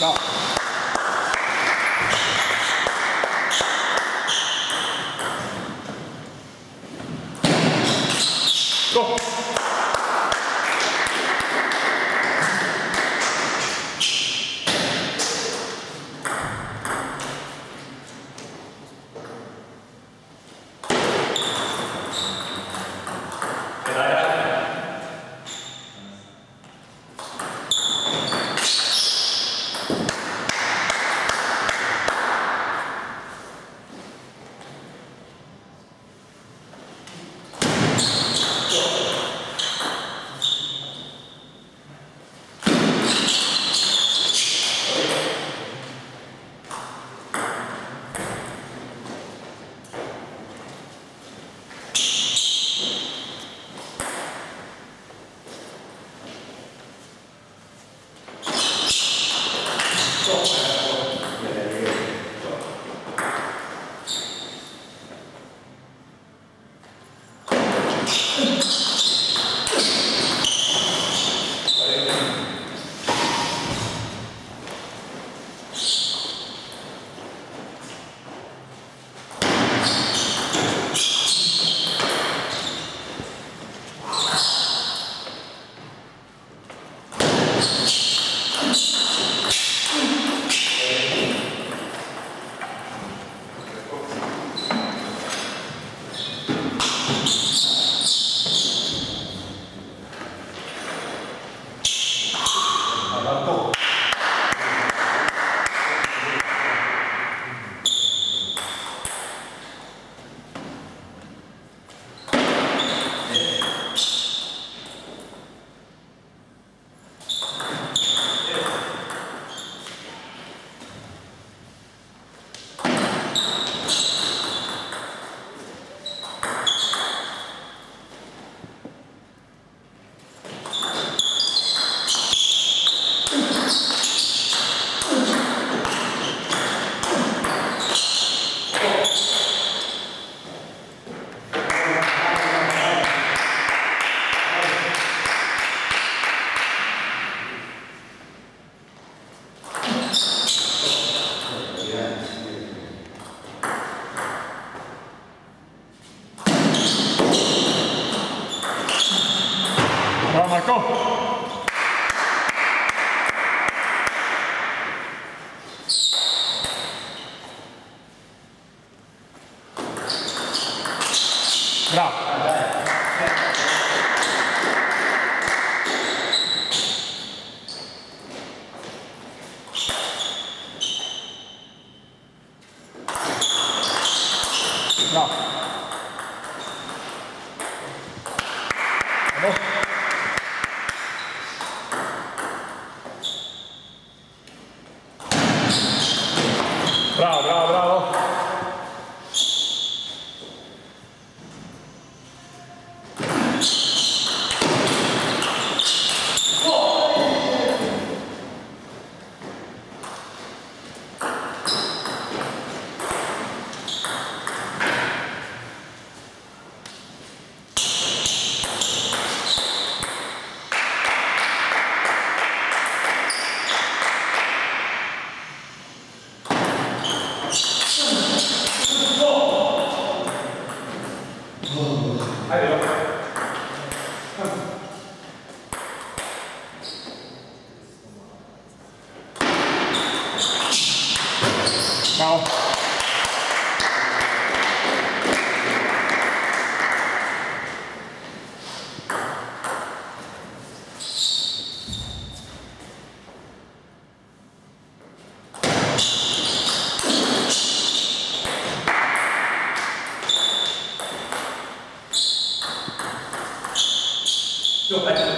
Bravo. Thank you. Marco. Bravo. Bravo. Vamos. Bravo, bravo, bravo. Bravo. No, I